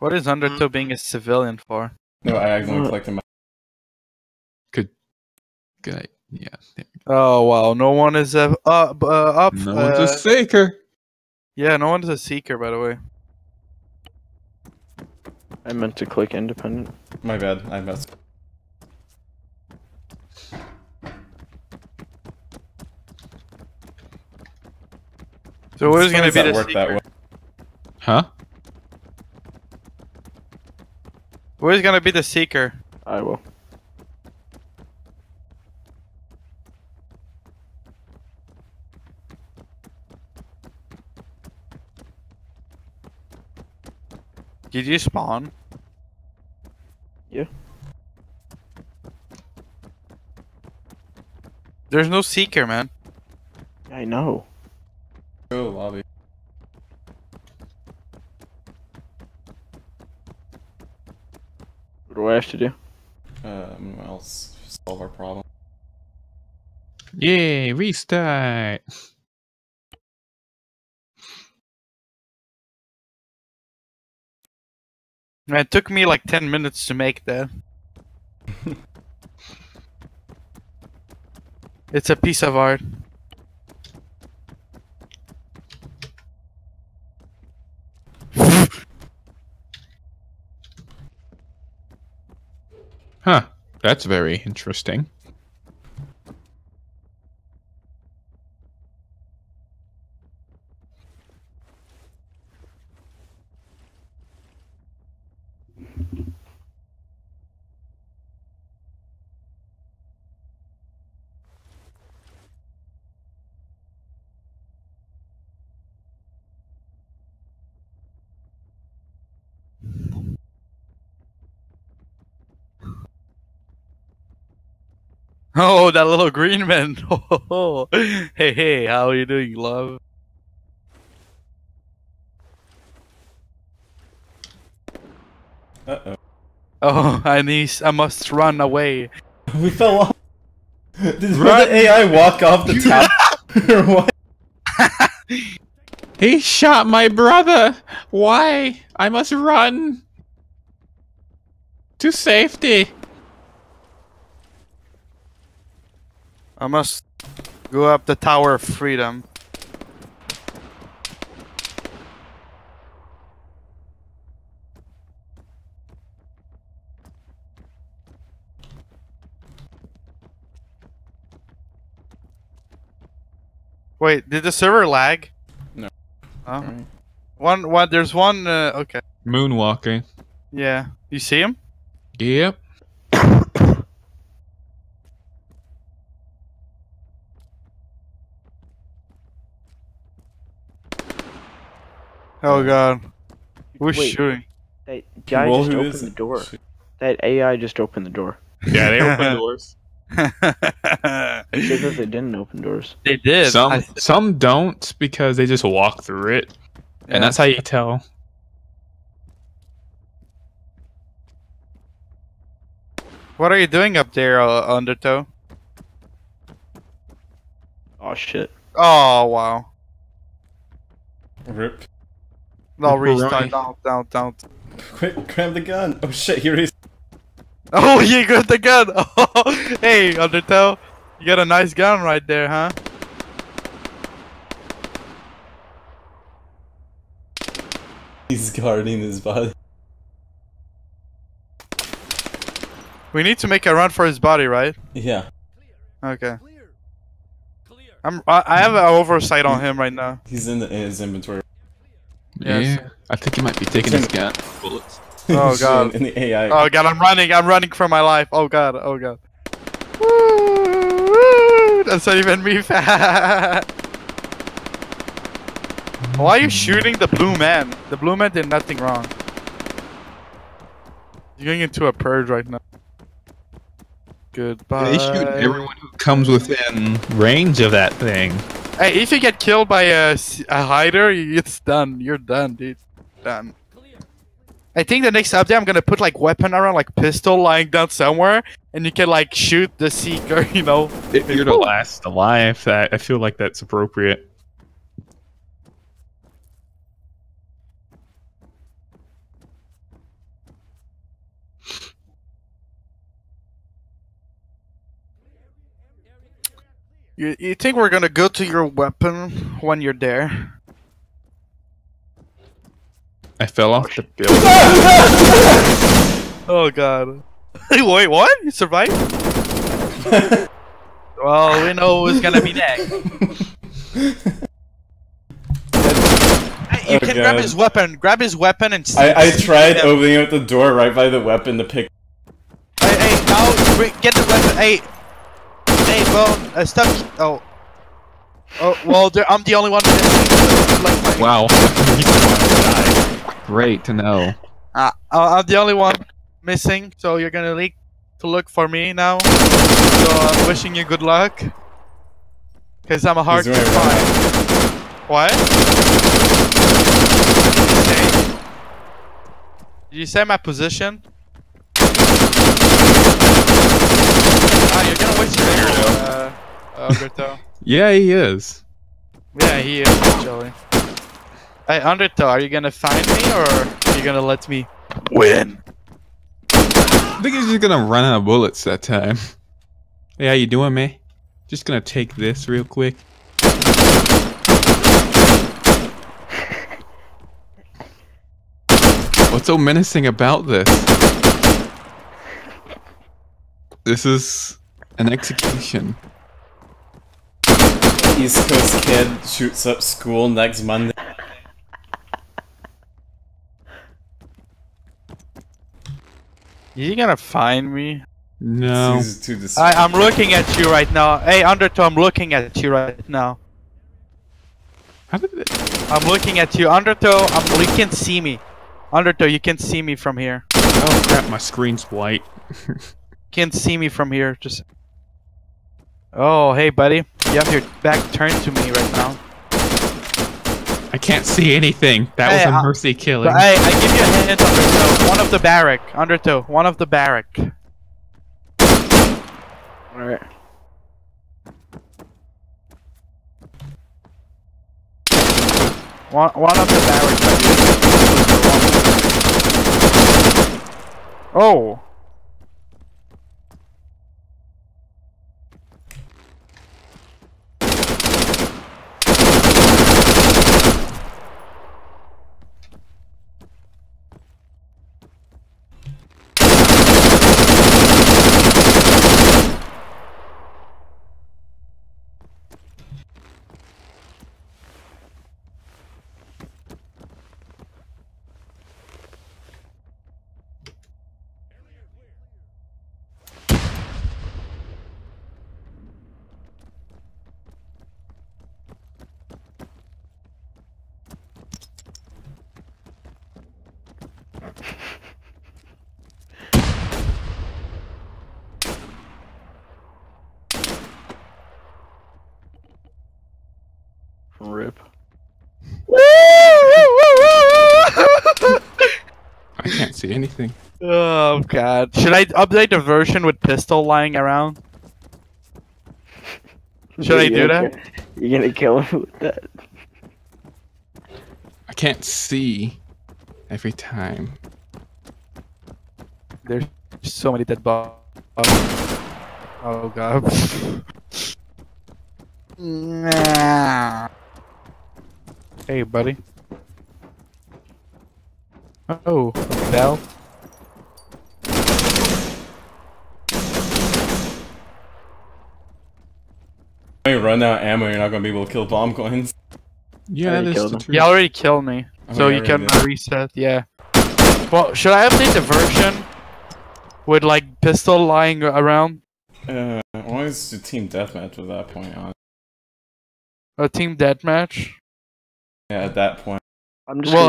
What is Undertow being a civilian for? No, I accidentally What? collected my. Good. Yeah. Oh wow, no one is uh, up. Uh, up. go. No uh, one's a faker. yeah, no one's a seeker, by the way. I meant to click independent. My bad. I messed. So what is It's gonna be funny the that that seeker? way. Huh? What is gonna be the seeker? I will. Did you spawn? Yeah. There's no seeker, man. I know. Go lobby. What do I have to do? Um, I'll s- solve our problem. Yay! Restart. Man, It took me like 10 minutes to make that. it's a piece of art. Huh. That's very interesting. Oh, that little green man. Hey, hey, how are you doing, love? Uh oh. Oh, I need, I must run away. we fell off. Did Run. the AI walk off the top? or what? He shot my brother. Why? I must run to safety. I must go up the Tower of Freedom. Wait, did the server lag? No. Oh. Alright. One, one, there's one, uh, okay. Moonwalking. Yeah. You see him? Yep. Oh god. Who's Wait, shooting? That guy Well, just opened the door. Shit. That AI just opened the door. Yeah, they open doors. It said that they didn't open doors. they did. Some I- some don't because they just walk through it, yeah. and that's how you tell. What are you doing up there, uh, Undertow? Oh shit. Oh wow. Rip. No Ripperoni. restart. Don't, don't, don't. Quick, grab the gun. Oh shit, here he is. Oh, you got the gun. Oh, hey, Undertow, you got a nice gun right there, huh? He's guarding his body. We need to make a run for his body, right? Yeah. Okay. I'm. I, I have an oversight on him right now. He's in, the, in his inventory. Yes. Yeah, I think he might be taking his gun. Bullets. Oh, God. In the AI. Oh god, I'm running. I'm running for my life. Oh god. Oh god. Woo, woo, That's not even me fat. Why are you shooting the blue man? The blue man did nothing wrong. You're going into a purge right now. Goodbye. They shoot everyone who comes within range of that thing. Hey, if you get killed by a, a hider, it's done. You're done, dude. Done. I think the next update I'm gonna put like weapon around, like pistol lying down somewhere, and you can like shoot the seeker. You know. If you're to last alive, that I feel like that's appropriate. You, you think we're gonna go to your weapon when you're there? I fell off the building. Oh god. Wait, what? You survived? well, we know who's gonna be next. You Oh, can grab his weapon. Grab his weapon and. I, I tried uh, opening up the door right by the weapon to pick. Hey, hey, now get the weapon. Hey, hey, Bone, uh, stop. Oh, oh, well, I'm the only one. Like, Wow. Great to know. Uh, I'm the only one missing, so you're gonna need to look for me now. So I'm wishing you good luck. Cause I'm a hard to doing find. What? Did Did you say my position? Ah, you're gonna wish you uh, Alberto. Yeah, he is. Yeah, he is actually. Hey, Undertow, are you gonna find me or are you gonna let me win? I think he's just gonna run out of bullets that time. Hey, how you doing, man? Just gonna take this real quick. What's so menacing about this? This is an execution. East Coast kid shoots up school next Monday. You gonna find me? No. He's too dis- I, I'm looking at you right now. Hey, Undertow, I'm looking at you right now. How did it? I'm looking at you. Undertow, I'm, you can see me. Undertow, you can see me from here. Oh crap! My screen's white. You can see me from here. Just. Oh, hey, buddy. You have your back turned to me right now. I can't see anything. That Hey, was a I- mercy killing. Hey, I give you a hint, Undertow. One of the barrack. Undertow, one of the barrack. Alright. One, one of the barracks. Oh. Rip. I can't see anything. oh god. Should I update the version with pistol lying around? Should I do that? You're gonna kill him with that. I can't see every time. There's so many dead bodies. Oh god. Nah. Hey, buddy. Oh, a bell. When you run out of ammo, you're not gonna be able to kill bomb coins. Yeah, already that is killed the him. truth. You already killed me, Oh, so yeah, you can did. reset. Yeah. Well, should I update the version with like pistol lying around? Uh, why is the team deathmatch at that point on? A team deathmatch? Yeah, at that point. I'm just Well,